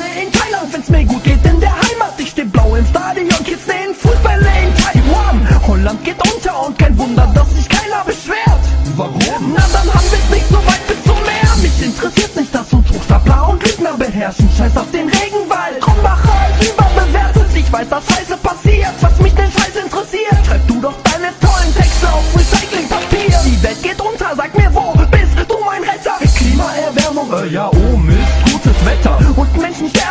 Sonne in Thailand, wenn's mir gut geht in der Heimat. Ich steh blau im Stadion, Kids sehen Fußball in Taiwan. Holland geht unter und kein Wunder, dass sich keiner beschwert. Warum? Na dann haben wir's nicht so weit bis zum Meer. Mich interessiert nicht, dass uns Hochstapler und Lügner beherrschen. Scheiß auf den Regenwald. Krumbacher ist überbewertet. Ich weiß, dass Scheiße passiert. Was mich den Scheiß interessiert, schreib du doch deine tollen Texte auf Recyclingpapier. Die Welt geht unter, sag mir wo bist du mein Retter? Klimaerwärmung, äh, ja, oh meant to